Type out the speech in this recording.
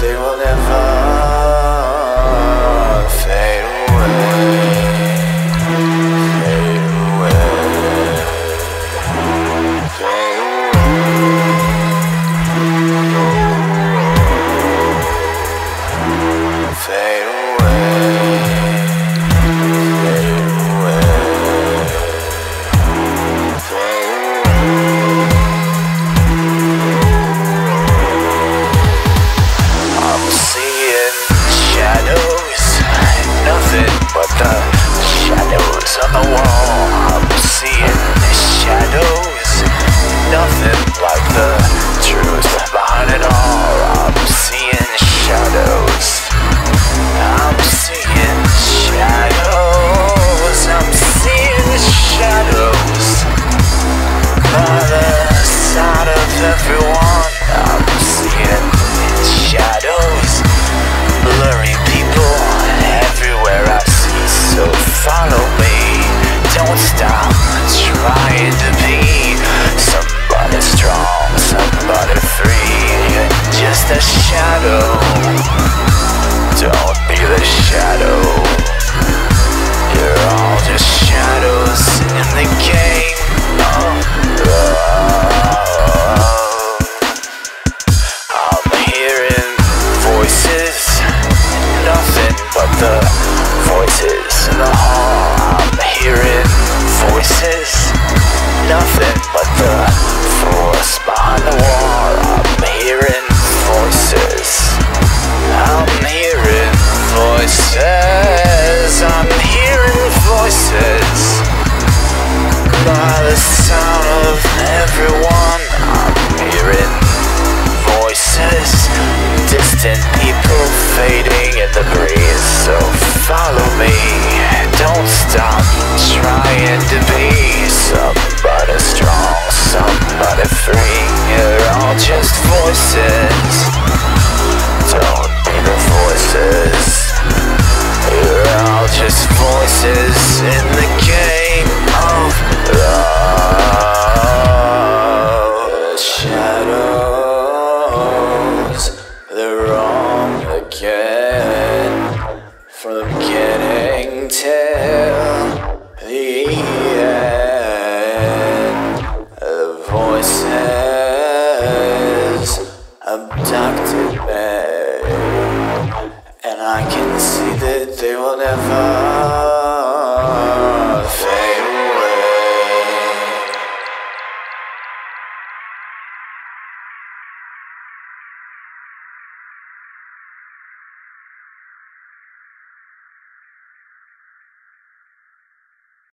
they will never everyone I'm seeing its shadows Blurry people everywhere I see So follow me, don't stop trying to be Somebody strong, somebody free You're just a shadow Don't be the shadow. You're all just shadows. fading in the breeze. So follow me, don't stop trying to be beginning till the end. The voices abducted me, and I can see that they will never.